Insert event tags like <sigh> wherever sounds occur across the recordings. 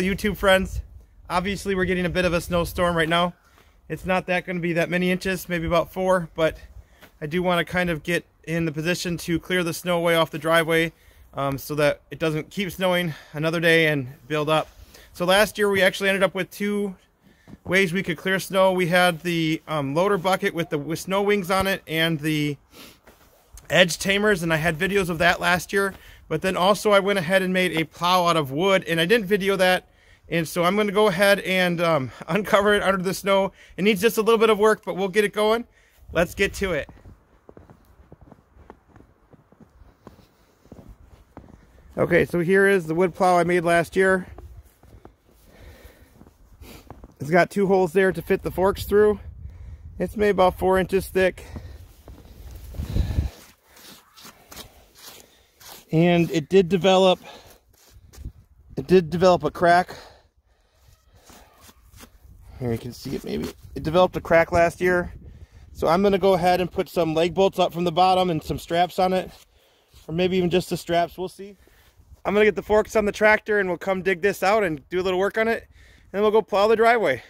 YouTube friends. Obviously we're getting a bit of a snowstorm right now. It's not that going to be that many inches, maybe about four, but I do want to kind of get in the position to clear the snow away off the driveway um, so that it doesn't keep snowing another day and build up. So last year we actually ended up with two ways we could clear snow. We had the um, loader bucket with the with snow wings on it and the edge tamers and I had videos of that last year. But then also I went ahead and made a plow out of wood and I didn't video that. And so I'm going to go ahead and um, <laughs> uncover it under the snow. It needs just a little bit of work, but we'll get it going. Let's get to it. Okay, so here is the wood plow I made last year. It's got two holes there to fit the forks through. It's made about four inches thick. And it did develop, it did develop a crack. Here you can see it maybe. It developed a crack last year. So I'm gonna go ahead and put some lag bolts up from the bottom and some straps on it. Or maybe even just the straps, we'll see. I'm gonna get the forks on the tractor and we'll come dig this out and do a little work on it. And then we'll go plow the driveway.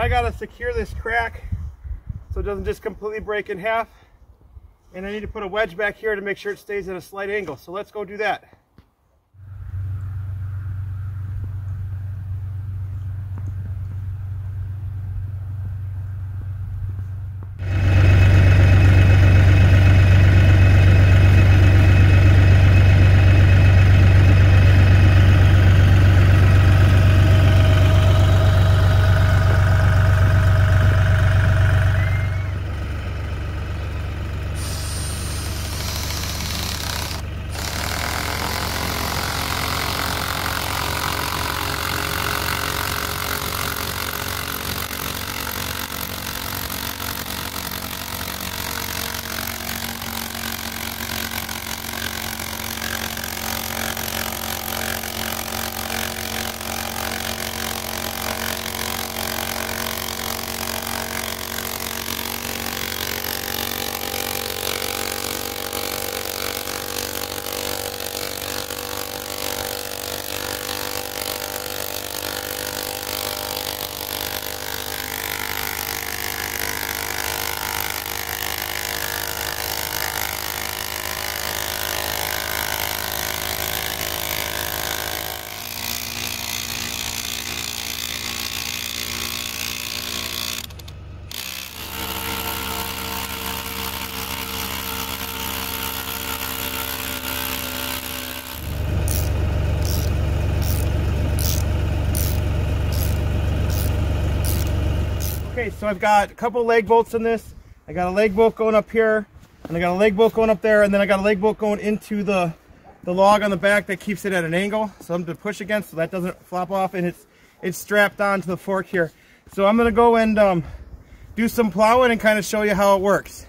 I gotta secure this crack so it doesn't just completely break in half. And I need to put a wedge back here to make sure it stays at a slight angle. So let's go do that. Okay, so I've got a couple lag bolts in this. I got a lag bolt going up here, and I got a lag bolt going up there, and then I got a lag bolt going into the, the log on the back that keeps it at an angle. So I'm to push against so that doesn't flop off, and it's it's strapped onto the fork here. So I'm gonna go and um, do some plowing and kind of show you how it works.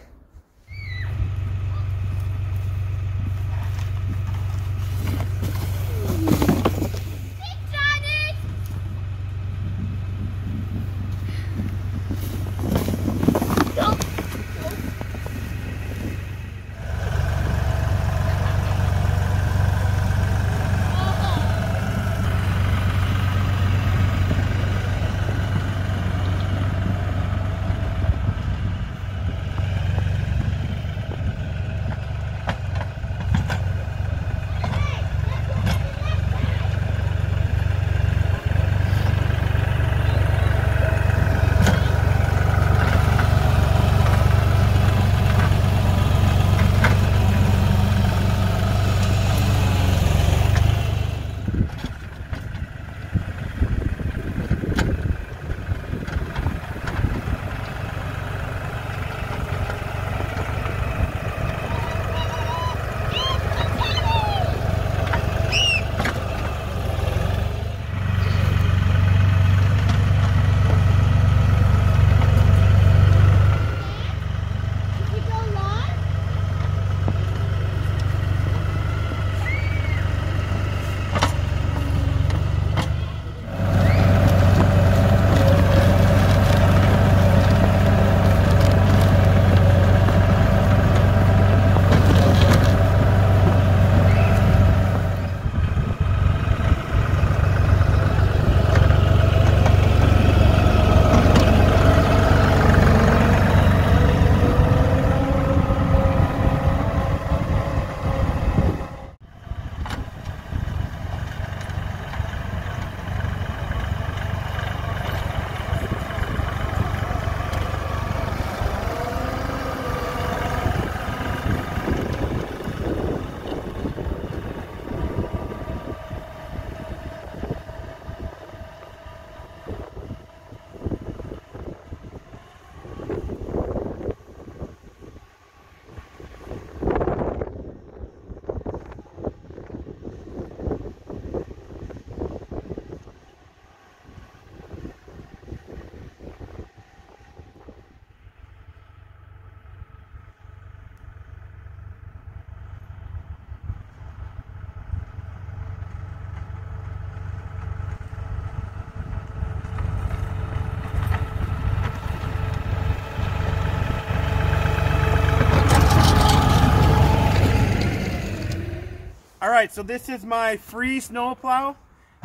Right, so this is my free snow plow.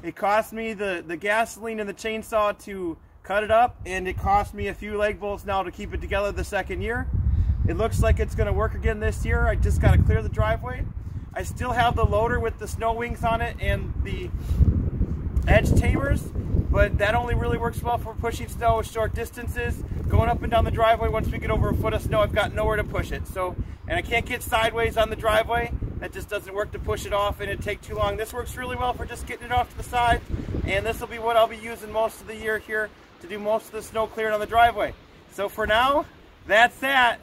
It cost me the, the gasoline and the chainsaw to cut it up, and it cost me a few lag bolts now to keep it together the second year. It looks like it's going to work again this year. I just got to clear the driveway. I still have the loader with the snow wings on it and the edge tamers, but that only really works well for pushing snow short distances. Going up and down the driveway, once we get over a foot of snow, I've got nowhere to push it. So, and I can't get sideways on the driveway. That just doesn't work to push it off and it take too long. This works really well for just getting it off to the side. And this will be what I'll be using most of the year here to do most of the snow clearing on the driveway. So for now, that's that.